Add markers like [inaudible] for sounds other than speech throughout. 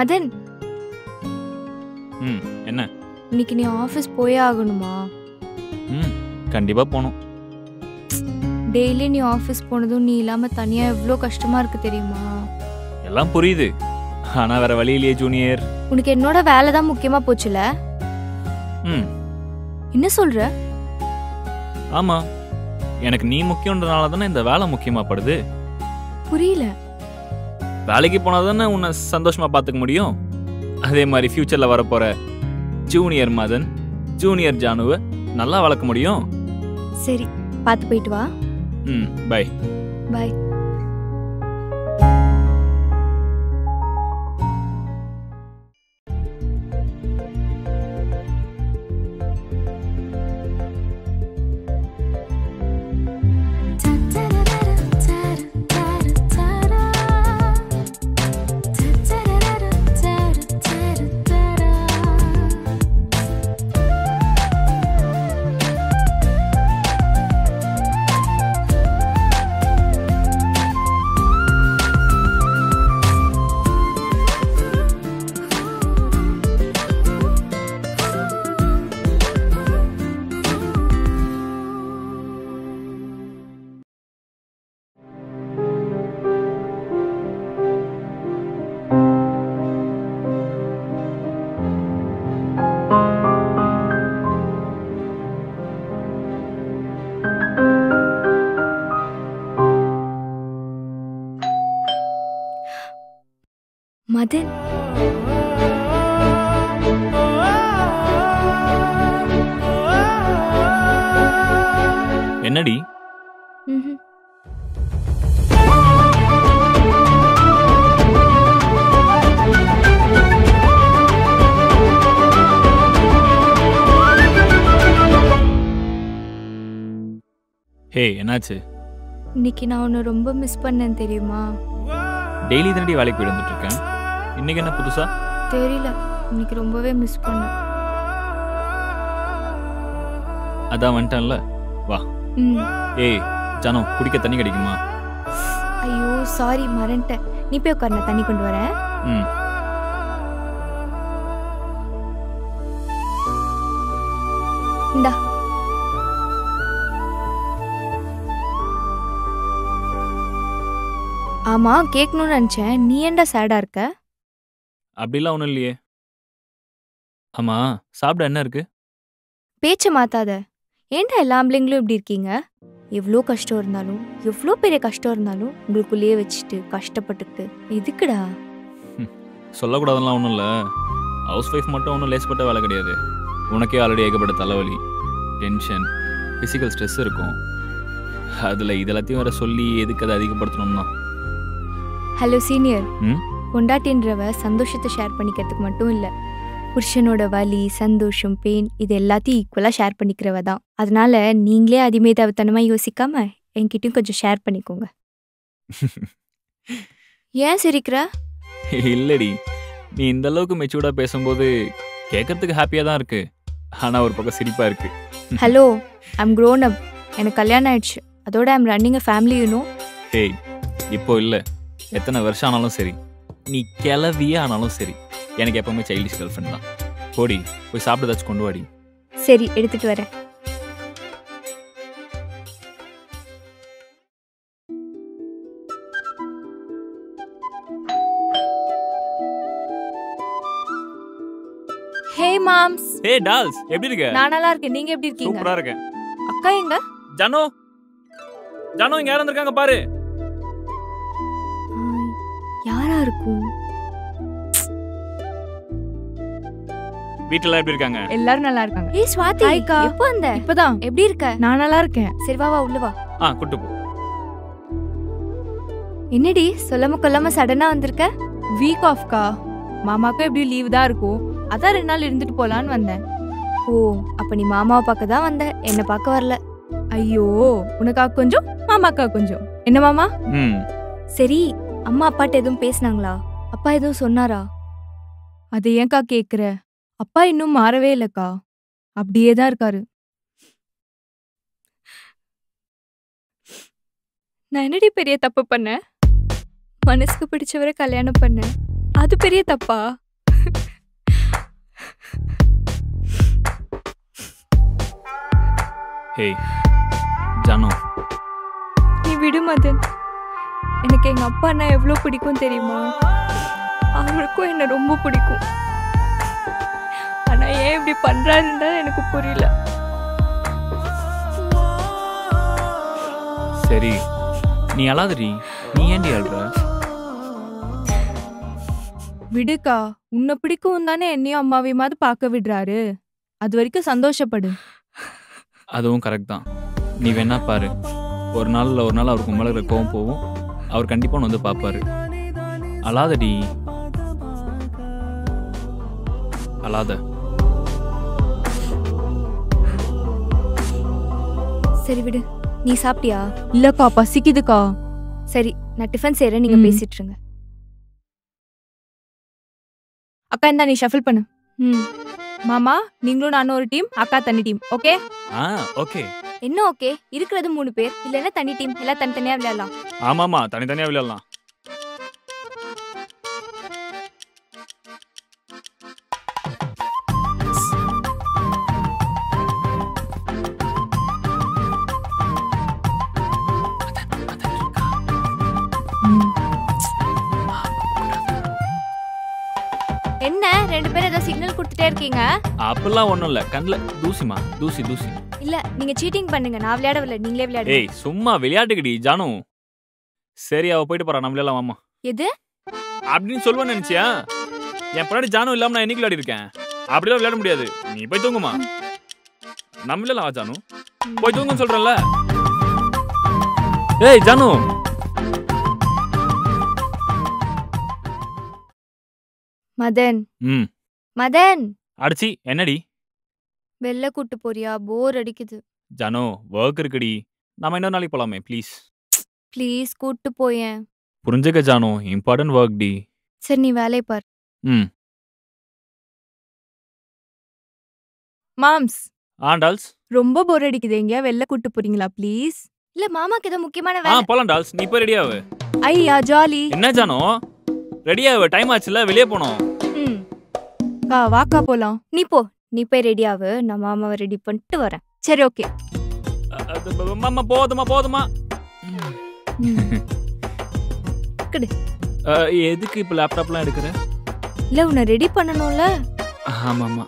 மதன். ம் என்ன? இன்னைக்கு நீ ஆஃபீஸ் போயே ஆகணுமா? ம் கண்டிப்பா போகணும் டெய்லி நீ ஆஃபீஸ் போனதும் நீ இல்லாம தனியா எவ்வளோ கஷ்டமா இருக்கு தெரியுமா? எல்லாம் புரியுது. ஆனா வேற வழி இல்லையே ஜூனியர் உனக்கு என்னோட வேலை தான் முக்கியமா போச்சுல? ம். என்ன சொல்ற? ஆமா. எனக்கு நீ முக்கியன்றனால தானே இந்த வேலை முக்கியமா படுது. புரியல. வேலைக்கு போனா தானே உன்னை சந்தோஷமா பார்த்துக்க முடியும்? அதே மாதிரி ஃபியூச்சர்ல வரப்போற ஜூனியர் மதன் ஜூனியர் ஜானுவை நல்லா வளர்க்க முடியும்? சரி பார்த்து போயிட்டு வா. ம் பை பாய் மதன் என்னடி. ஹே என்னாச்சு? இன்னைக்கு நான் உன்னை ரொம்ப மிஸ் பண்ணேன் தெரியுமா? டெய்லி தானடி வேலைக்கு போயிட்டு வந்துட்டு இருக்கேன். இன்னைக்கு என்ன புதுசா? தெரியல. இன்னைக்கு ரொம்பவே மிஸ் பண்ணேன். அதான் வந்துட்டேன்ல. ம். ஏய் ஜானு குடிக்க தண்ணி கிடைக்குமா? ஐயோ சாரி மறந்துட்டேன். நீ போய் உட்கார் நான் தண்ணி கொண்டு வரேன். ம். இந்தா. ஆமா கேட்கணும்னு நினைச்சேன். நீ ஏன்டா சேடா இருக்க? அப்படிலாம் ஒன்றும் இல்லையே. ஆமா சாப்பிட என்ன இருக்கு? பேச்ச மாத்தாத. ஏன்டா எல்லா ஆம்பளைங்களும் இப்படி இருக்கீங்க? எவ்வளோ கஷ்டம் இருந்தாலும் எவ்வளோ பெரிய கஷ்டம் இருந்தாலும் உங்களுக்குள்ளேயே வச்சுட்டு கஷ்டப்பட்டுக்கிட்டு எதுக்குடா? சொல்லக்கூடாதெல்லாம் ஒன்றும் இல்லை. ஹவுஸ் ஒய்ஃப் மட்டும் ஒன்றும் லேஸ்பட்ட வேலை கிடையாது. உனக்கே ஆல்ரெடி ஏகப்பட்ட தலைவலி டென்ஷன் ஃபிசிக்கல் ஸ்ட்ரெஸ் இருக்கும். அதில் இதெல்லாத்தையும் வேற சொல்லி எதுக்கு அதை அதிகப்படுத்தணும்னா? ஹலோ சீனியர் ம்? பொண்டாட்டின்றவ சந்தோஷத்தை ஷேர் பண்ணிக்கிறதுக்கு மட்டும் இல்லை. புருஷனோட வலி சந்தோஷம் பெயின் இது எல்லாத்தையும் ஈக்குவலாக ஷேர் பண்ணிக்கிறவ தான். அதனால நீங்களே அதிமேதாவித்தனமாக யோசிக்காம என்கிட்டயும் கொஞ்சம் ஷேர் பண்ணிக்கோங்க. [laughs] ஏன் சிரிக்கிற? இல்லடி. நீ இந்த அளவுக்கு மெச்சூர்டாக பேசும்போது கேட்கறதுக்கு ஹாப்பியாக தான் இருக்கு. ஆனால் ஒரு பக்கம் சிரிப்பாக இருக்கு. ஹலோ ஐம் [laughs] grown அப் எனக்கு கல்யாணம் ஆயிடுச்சு. அதோட I'm running a family you know hey இப்போ இல்லை. எத்தனை வருஷம் ஆனாலும் சரி. நீ கிளவியே ஆனாலும் சரி எனக்கு எப்பவுமே சைல்டிஷ் கேர்ள் ஃப்ரெண்ட் தான். போடி போய் சாப்பிட்டதாச்சும் கொண்டு வாடி. சரி எடுத்துட்டு வரேன். ஹே மாம்ஸ். ஹே டால்ஸ் எப்படி இருக்க? நான் நல்லா இருக்கேன். நீங்க எப்படி இருக்கீங்க? சூப்பரா இருக்கேன். அக்கா எங்க? ஜானு ஜானு இங்க யாரும் இருக்காங்க பாரு. ஆய், யாரா இருக்கும்? வீட்டுல எப்படி இருக்காங்க? எல்லாரும் நல்லா இருக்காங்க. ஏய் ஸ்வாதி ஹாய்க்கா. எப்போ வந்த? இப்பதான். எப்படி இருக்க? நான் நல்லா இருக்கேன். சரி வா வா உள்ள வா. ஆ கூட்டு போ. என்னடி சொல்லாம கொல்லாம சடனா வந்திருக்க? வீக் ஆஃப்கா மாமாக்கும் எப்படியும் லீவ் தான் இருக்கும். அதான் ரெண்டு நாள் இருந்துட்டு போலான்னு வந்தேன். ஓ அப்ப நீ மாமாவை பார்க்க தான் வந்த. என்ன பார்க்க வரல. ஐயோ உனக்கா கொஞ்சம்? மாமாக்கா கொஞ்சம். என்ன மாமா? ம். சரி அம்மா அப்பாட்ட எதுவும் பேசுனாங்களா? அப்பா எதுவும் சொன்னாரா? அதை ஏன்க்கா கேக்குற? அப்பா இன்னும் மாறவே இல்லக்கா. அப்படியே தான் இருக்காரு. நான் என்னடி பெரிய தப்பு பண்ணேன் மனசுக்கு பிடிச்சவரை கல்யாணம் பண்ணேன் அது பெரிய தப்பா? ஹேய் ஜானு. நீ விடு மதன். எனக்கு எங்க அப்பா அண்ணா எவ்வளோ பிடிக்கும் தெரியுமா? அவருக்கும் என்ன ரொம்ப பிடிக்கும். ஆனா ஏன் இப்படி பண்றாருன்னு தான் எனக்கு புரியல. சரி நீ அழாதடி. நீ ஏன்டி அழுற? விடுக்கா உன்னை பிடிக்கும் தானே என்னையும் அம்மாவையுமாவது பார்க்க விடுறாரு. அது வரைக்கும் சந்தோஷப்படு. அதுவும் கரெக்ட் தான். நீ வேணா பாரு. ஒரு நாள் இல்ல ஒரு நாள் அவருக்கு மேலே கோவம் போகும். அவர் கண்டிப்பாக வந்து பார்ப்பாரு. அழாதடி. அழாத. சரி விடு. நீ சாப்பிட்டியா? இல்லக்கா பசிக்குதுக்கா சரி நான் டிஃபன் செய்யறேன் நீங்க. பேசிட்டு இருங்க அக்கா இந்தா நீ ஷஃபில் பண்ணு. ம். மாமா நீங்களும் நானும் ஒரு டீம் அக்கா தனி டீம் ஓகே ஆ ஓகே என்ன ஓகே? இருக்கிறது மூணு பேர். இல்லைன்னா தனி டீம் எல்லாம் தனித்தனியா விளையாடலாம். ஆமாம்மா தனித்தனியாக விளையாடலாம். என்ன? ரெண்டு பேரும் ஏதோ சிக்னல் கொடுத்துட்டே இருக்கீங்க? அப்படிலாம் ஒன்றும் இல்லை. கண்ணில் தூசிமா தூசி தூசி. இல்ல நீங்க சீட்டிங் பண்ணுங்க. நான் விளையாடவில்லை. நீங்களே விளையாடுங்க. ஏய் சும்மா விளையாட்டுக்குடி ஜானு. சரி அவ போயிட்டு போறா. நம்ம விளையாடலாம் வாமா எது? அப்படின்னு சொல்லுவேன்னு நினைச்சியா? என் பின்னாடி ஜானு இல்லாம நான் என்னைக்கு விளையாடி இருக்கேன் அப்படிலாம் விளையாட முடியாது. நீ போய் தூங்குமா. நம்ம விளையாடலாம் வா ஜானு. போய் தூங்குன்னு சொல்றேன்ல. ஏய் ஜானு. மதன். ம். மதன். அடிச்சி என்னடி? வெளில கூட்டு போறியா? போர் அடிக்குது. ஜானு ஒர்க் இருக்குடி. நம்ம இன்னொரு நாளைக்கு போலாமே ப்ளீஸ் ப்ளீஸ் கூட்டு போயேன். புரிஞ்சுக்க ஜானு இம்பார்ட்டன்ட் ஒர்க் டி. சரி நீ வேலையை பார். ம். மாம்ஸ். ஆ டால்ஸ். ரொம்ப போர் அடிக்குது. எங்கேயா வெளில கூட்டு போறீங்களா ப்ளீஸ் இல்ல மாமாக்கு ஏதோ முக்கியமான ஆ வேலை போலாம் டால்ஸ். நீ போய் ரெடியாவு ஐயா ஜாலி என்ன ஜானு? ரெடியாவு டைம் ஆச்சுல வெளியே போனோம் ம். கா வாக்கா போலாம். நீ போ. நீ போய் ரெடியாவு நான் மாமாவை ரெடி பண்ணிட்டு வரேன். சரி ஓகே மாமா போதுமா போதுமா? குடு. எதுக்கு இப்போ லேப்டாப்லாம் எடுக்கிற? இல்ல உன்னை ரெடி பண்ணணும்ல. ஆமா ஆமா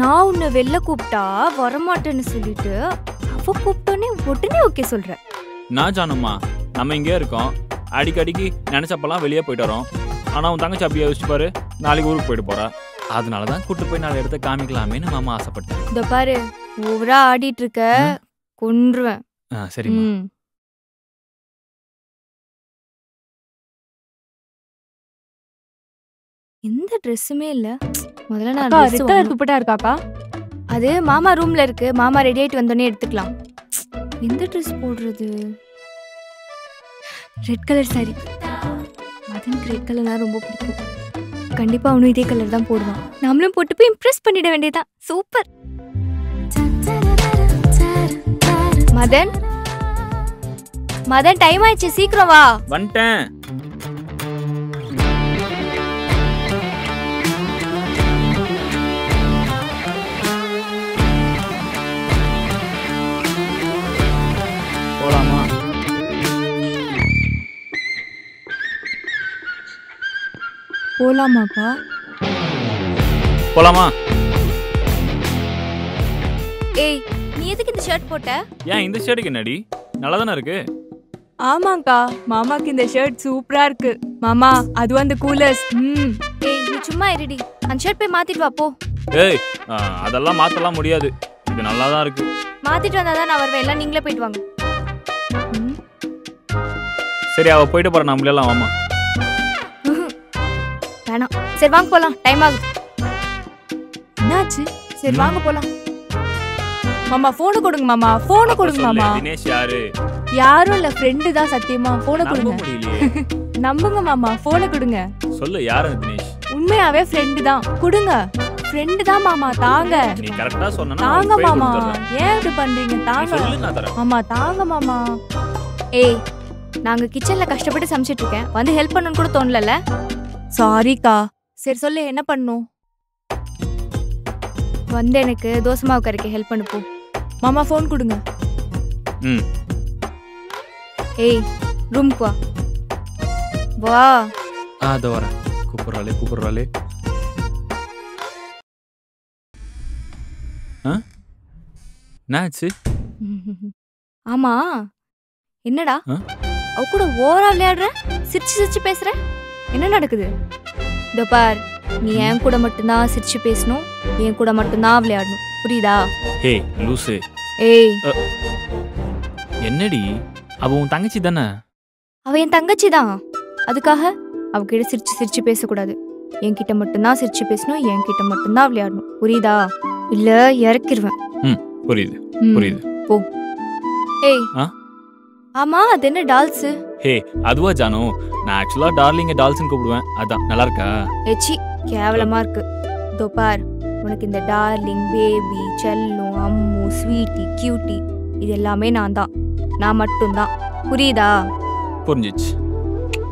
நான் உன்னை வெளில கூப்பிட்டா வரமாட்டேன்னு சொல்லிட்டு அவ கூப்பிட்டோன்னே உடனே ஓகே சொல்ற. நான் ஜானும்மா. நம்ம இங்கே இருக்கோம். அடிக்கடிக்கு நினைச்சப்பெல்லாம் வெளியே போயிட்டு வரோம். ஆனா உன் தங்கச்சி அப்படியே யோசிச்சு பாரு. நாளைக்கு ஊருக்கு போயிட்டு போறா. அதனால தான் கூட்டு போய் நாலு இடத்த காமிக்கலாமேன்னு மாமா ஆசைப்பட்டேன் இந்த பாரு ஓவரா ஆடிட்டு இருக்க கொன்றுவேன். ஆ, சரிம்மா. ம். எந்த ட்ரெஸ்ஸுமே இல்ல. முதல்ல நான் அக்கா dress வாங்கணும். துப்பட்டா இருக்காக்கா? அது மாமா ரூம்ல இருக்கு. மாமா ரெடி ஆயிட்டு வந்தோடனே எடுத்துக்கலாம். எந்த ட்ரெஸ் போடுறது? ரெட் கலர் சாரி மதனுக்கு ரெட் கலர்னா ரொம்ப பிடிக்கும். கண்டிப்பா அவனும் இதே கலர் தான் போடுவான். நம்மளும் போட்டு போய் இம்ப்ரெஸ் பண்ணிட வேண்டியதான் சூப்பர் மதன்? மதன் டைம் ஆயிடுச்சு சீக்கிரம் வா. வந்துட்டேன். போலாமாக்கா போலாமா? ஏய் நீ எதுக்கு இந்த ஷர்ட் போட்ட? ஏன் இந்த ஷேடுக்கு என்னடி? நல்லா தானே இருக்கு? ஆமாக்கா மாமாக்கு இந்த ஷர்ட் சூப்பரா இருக்கு. மாமா அது அந்த கூலர்ஸ் ம். ஏய் நீ சும்மா இருடி. அந்த ஷர்ட் போய் மாத்திட்டு வா போ. ஏய் அதெல்லாம் மாத்தலாம் முடியாது. இது நல்லா தான் இருக்கு. மாத்திட்டு வந்தாதான் நான் வருவேன். எல்லாம் நீங்களே போயிட்டு வாங்க. சரி அவ போயிட்டு போற நம்மளே எல்லாம் வாமா சரி வாங்க போலாம். டைம் ஆகுது. என்னாச்சு? சரி. வாங்க போலாம். மாமா போனை கொடுங்க மாமா. போனை கொடுங்க மாமா. தினேஷ் யாரு? யாரும் இல்ல ஃப்ரெண்டு தான் சத்தியமா. போனை கொடுங்க. [laughs] நம்புங்க மாமா. போனை கொடுங்க. சொல்லு யாரு அந்த தினேஷ்? உண்மையாவே ஃப்ரெண்டு தான். கொடுங்க. ஃப்ரெண்டு தான் மாமா. தாங்க. நீ கரெக்டா சொன்னா தாங்க மாமா. ஏன் இப்படி பண்றீங்க? தாங்க. மாமா தாங்க மாமா. ஏய் நாங்க கிச்சன்ல கஷ்டப்பட்டு சமைச்சிட்டு இருக்கேன். வந்து ஹெல்ப் பண்ணணும்னு கூட தோணலல சாரிக்கா சரி சொல்லு என்ன பண்ணும்? வந்து எனக்கு தோசை மாவு கரைக்க ஹெல்ப் பண்ணு மாமா ஃபோன் கொடுங்க. ம். ஏய் ரூம்க்கு வா. வா. ஆ அதோ வரேன். கூப்பிடுறாளே கூப்பிடுறாளே. ஆ? என்னாச்சு? [laughs] ஆமா. என்னடா? அவ கூட ஓவரா விளையாடுற? சிரிச்சு சிரிச்சு பேசுற? என்ன நடக்குது? இதோ பார் நீ என் கூட மட்டும்தான் சிரிச்சு பேசணும் என் கூட மட்டும்தான் விளையாடணும். புரியுதா? ஹே லூசு. ஏய். என்னடி? அவ உன் தங்கச்சி தானே? அவ என் தங்கச்சி தான். அதுக்காக அவகிட்ட சிரிச்சு சிரிச்சு பேசக்கூடாது. என்கிட்ட மட்டும்தான் சிரிச்சு பேசணும் என்கிட்ட மட்டும்தான் விளையாடணும். புரியுதா? இல்ல இறக்கிருவேன். புரியுது ம். புரியுது. ஏய். ஆ? ஆமா அது என்ன டால்ஸ்? ஹே அதுவா ஜானு? நான் ஆக்சுவலா டார்லிங்க டால்ஸ்னு கூப்பிடுவேன். அதான் நல்லா இருக்கா எச்சி கேவலமா இருக்கு. இதோ பார் உனக்கு இந்த டார்லிங் பேபி செல்லம் அம்மு ஸ்வீட்டி கியூட்டி இது எல்லாமே நான் தான். நான் மட்டும்தான். புரியுதா? புரிஞ்சிச்சு.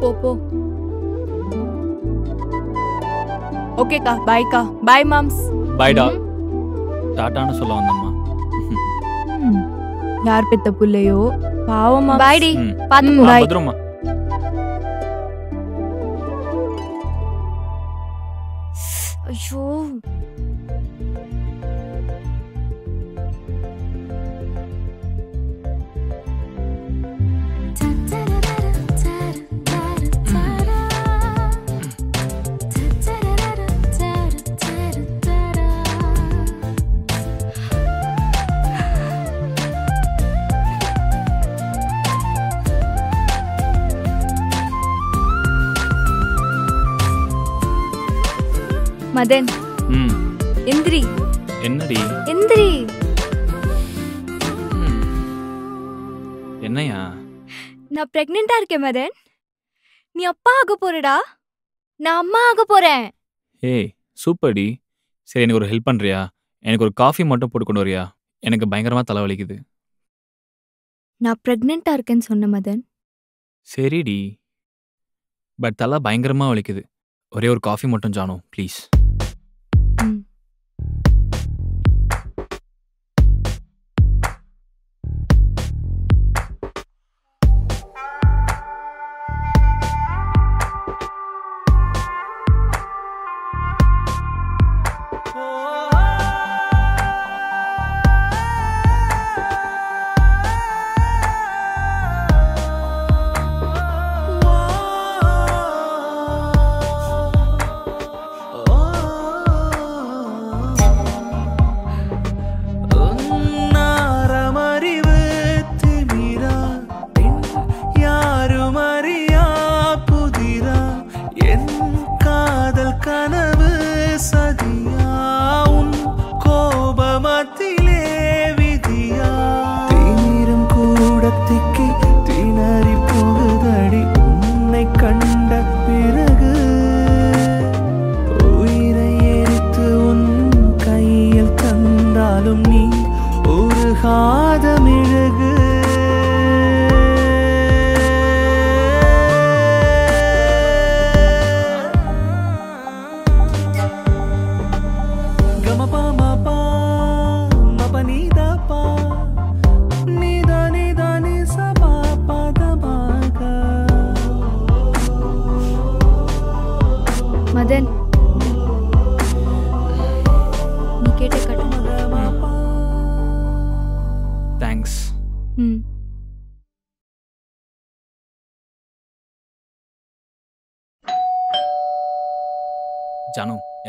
போ போ. ஓகேக்கா பாய்க்கா பாய் மாம்ஸ் பாய்டா ம். டாட்டான்னு சொல்ல வந்தம்மா. யார் பெத்த புள்ளையோ? பாவமா. பாய்டி ம். பாத்து ம், போ bye. பத்திரமா. ஐயோ. மதன். எந்திரி. என்னடி? எந்திரி. என்னையா? நான் பிரெக்னெண்டா இருக்கேன் மதன். நீ அப்பா ஆக போறடா. நான் அம்மா ஆக போறேன். ஏய் சூப்பர்டி. சரி எனக்கு ஒரு ஹெல்ப் பண்றியா? எனக்கு ஒரு காஃபி மட்டும் போட்டு கொண்டு வரியா? எனக்கு பயங்கரமா தலைவலிக்குது. நான் பிரெக்னெண்டா இருக்கேன்னு சொன்ன மதன். சரிடி. பட் தலை பயங்கரமா வலிக்குது. ஒரே ஒரு காஃபி மட்டும் ஜானு ப்ளீஸ் ம்.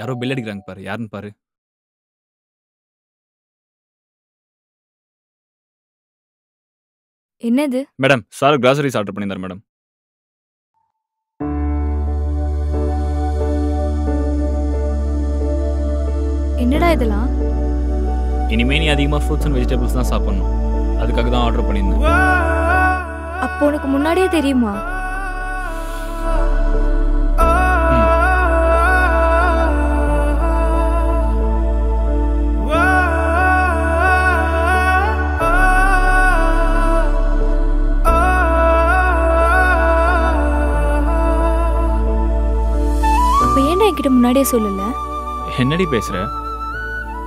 யாரோ பில் அடிக்கிறாங்க பாரு. யாருன்னு பாரு. என்னது? மேடம் சார் கிராசரிஸ் ஆர்டர் பண்ணியிருந்தார் மேடம். என்னடா இதெல்லாம்? இனிமே நீ அதிகமாக ஃப்ரூட்ஸ் அண்ட் வெஜிடபிள்ஸ் தான் சாப்பிடணும். அதுக்காக தான் ஆர்டர் பண்ணியிருந்தேன். அப்போ உனக்கு முன்னாடியே தெரியுமா? முன்னாடியே சொல்லல. என்னடி பேசுற?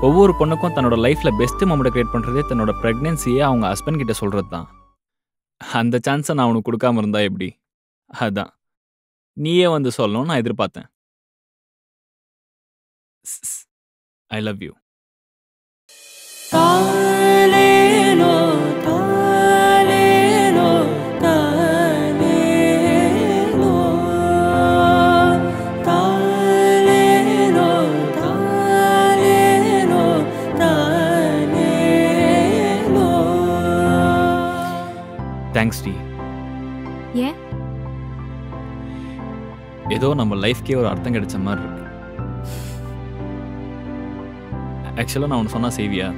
ஒவ்வொரு பொண்ணுக்கும் தன்னோட லைஃப்ல பெஸ்ட் மொமெண்ட் கிரியேட் பண்றதே தன்னோட பிரெக்னன்சியை அவங்க ஹஸ்பண்ட் கிட்ட சொல்றது தான் அந்த சான்ஸை நான் உனக்கு கொடுக்காம இருந்தா எப்படி? அதான். நீயே வந்து சொல்லணும்னு நான் எதிர்பார்த்தேன். ஐ லவ் யூ நம்ம லைஃப்க்கே ஒரு அர்த்தம் கிடைச்ச மாதிரி இருக்கு. ஆக்சுவலாக நான் ஒன்று சொன்னா செய்வியா?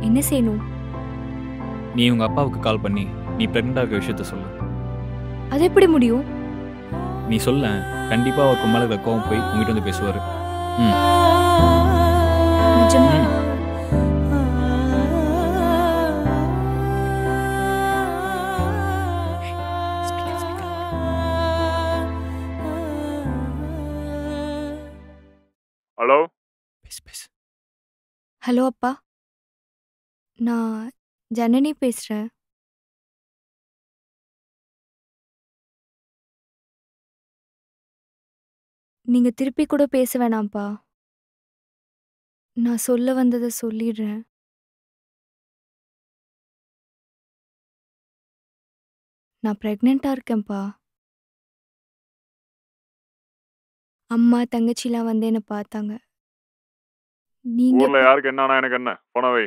என்ன செய்யணும்? நீ உங்க அப்பாவுக்கு கால் பண்ணி நீ ப்ரெக்னெண்டாக இருக்க விஷயத்த சொல்லு. அது எப்படி முடியும்? நீ சொல்ல கண்டிப்பா அவருக்கு மேல இருக்கிற கோவம் போய் உங்ககிட்ட வந்து பேசுவாரு. நிஜமா ஹலோ அப்பா. நான் ஜனனி பேசுகிறேன் நீங்கள் திருப்பி கூட பேச வேணாம்ப்பா. நான் சொல்ல வந்ததை சொல்லிடுறேன். நான் ப்ரெக்னெண்ட்டாக இருக்கேன்ப்பா. அம்மா தங்கச்சிலாம் வந்து என்னை பார்த்தாங்க. ஊர்ல யாருக்கு என்னன்னா எனக்கு என்ன? போனவை